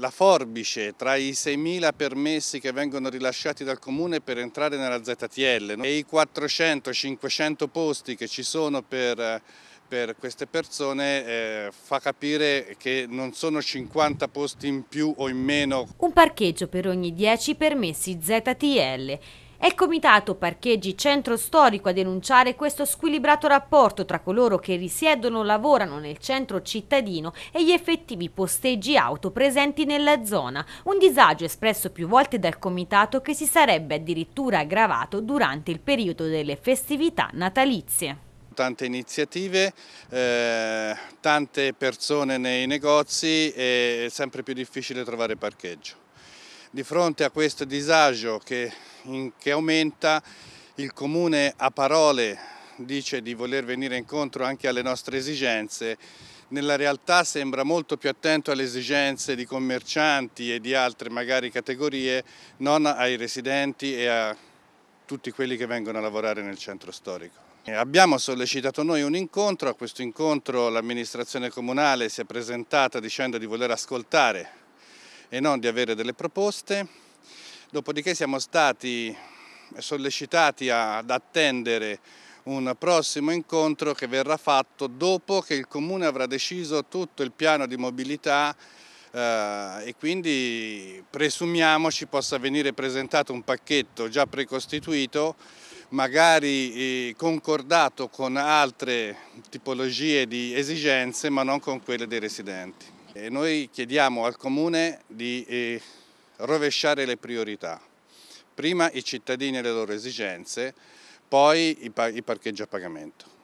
la forbice tra i 6.000 permessi che vengono rilasciati dal Comune per entrare nella ZTL e i 400-500 posti che ci sono per per queste persone eh, fa capire che non sono 50 posti in più o in meno. Un parcheggio per ogni 10 permessi ZTL. È il Comitato Parcheggi Centro Storico a denunciare questo squilibrato rapporto tra coloro che risiedono o lavorano nel centro cittadino e gli effettivi posteggi auto presenti nella zona, un disagio espresso più volte dal Comitato che si sarebbe addirittura aggravato durante il periodo delle festività natalizie tante iniziative, eh, tante persone nei negozi e è sempre più difficile trovare parcheggio. Di fronte a questo disagio che, in, che aumenta, il Comune a parole dice di voler venire incontro anche alle nostre esigenze, nella realtà sembra molto più attento alle esigenze di commercianti e di altre magari categorie, non ai residenti e a tutti quelli che vengono a lavorare nel centro storico. Abbiamo sollecitato noi un incontro, a questo incontro l'amministrazione comunale si è presentata dicendo di voler ascoltare e non di avere delle proposte, dopodiché siamo stati sollecitati ad attendere un prossimo incontro che verrà fatto dopo che il Comune avrà deciso tutto il piano di mobilità eh, e quindi presumiamo ci possa venire presentato un pacchetto già precostituito magari eh, concordato con altre tipologie di esigenze ma non con quelle dei residenti. E noi chiediamo al Comune di eh, rovesciare le priorità, prima i cittadini e le loro esigenze, poi i parcheggi a pagamento.